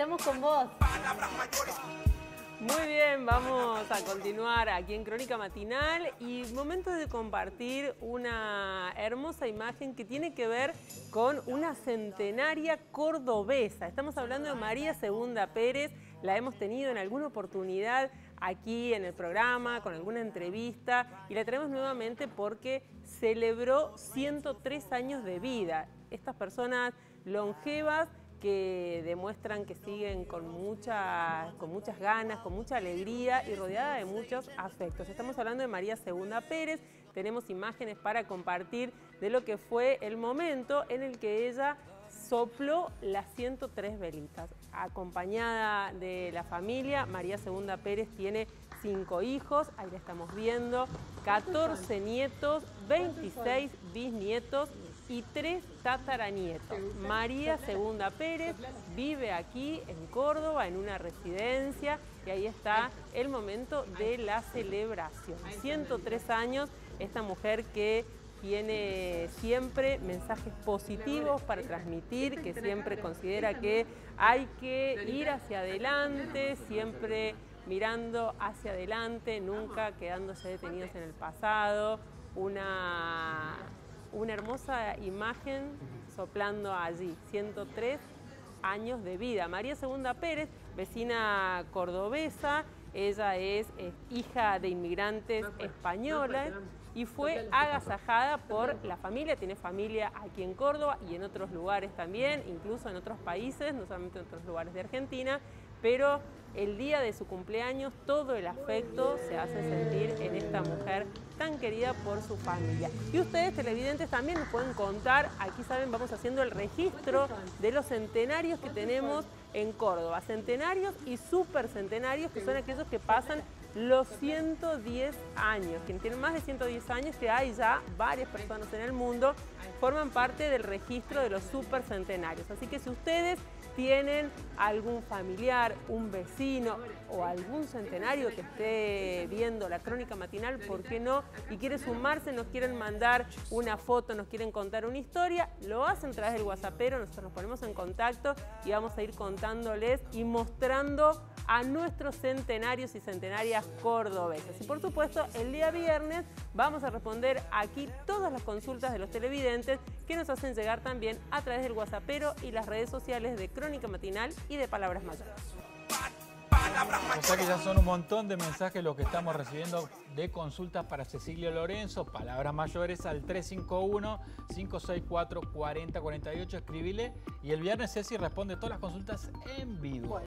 estamos con vos. Muy bien, vamos a continuar aquí en Crónica Matinal y momento de compartir una hermosa imagen que tiene que ver con una centenaria cordobesa. Estamos hablando de María Segunda Pérez, la hemos tenido en alguna oportunidad aquí en el programa, con alguna entrevista y la traemos nuevamente porque celebró 103 años de vida. Estas personas longevas que demuestran que siguen con, mucha, con muchas ganas, con mucha alegría y rodeada de muchos afectos. Estamos hablando de María Segunda Pérez, tenemos imágenes para compartir de lo que fue el momento en el que ella sopló las 103 velitas. Acompañada de la familia, María Segunda Pérez tiene cinco hijos, ahí la estamos viendo, 14 nietos, 26 bisnietos y tres tataranietos. María Segunda Pérez vive aquí en Córdoba, en una residencia, y ahí está el momento de la celebración. 103 años, esta mujer que tiene siempre mensajes positivos para transmitir, que siempre considera que hay que ir hacia adelante, siempre mirando hacia adelante, nunca quedándose detenidos en el pasado. Una una hermosa imagen soplando allí, 103 años de vida. María Segunda Pérez, vecina cordobesa, ella es, hija de inmigrantes españoles y fue. agasajada por la familia, tiene familia aquí en Córdoba y en otros lugares también, incluso en otros países, no solamente en otros lugares de Argentina, pero el día de su cumpleaños todo el afecto se hace sentir en esta mujer tan querida por su familia. Y ustedes televidentes también nos pueden contar, aquí saben, vamos haciendo el registro de los centenarios que tenemos en Córdoba, centenarios y supercentenarios, que son aquellos que pasan los 110 años. Quienes tienen más de 110 años, que hay ya varias personas en el mundo, forman parte del registro de los supercentenarios. Así que si ustedes tienen algún familiar, un vecino o algún centenario que esté viendo la crónica matinal, ¿por qué no? Y quiere sumarse, nos quieren mandar una foto, nos quieren contar una historia, lo hacen a través del WhatsAppero, nosotros nos ponemos en contacto y vamos a ir contándoles y mostrando a nuestros centenarios y centenarias cordobeses. Y por supuesto, el día viernes vamos a responder aquí todas las consultas de los televidentes que nos hacen llegar también a través del WhatsAppero y las redes sociales de Crónica Matinal y de Palabras Mayores. O sea que ya son un montón de mensajes los que estamos recibiendo de consultas para Cecilio Lorenzo, palabras mayores al 351-564-4048, escribile y el viernes Ceci responde todas las consultas en vivo.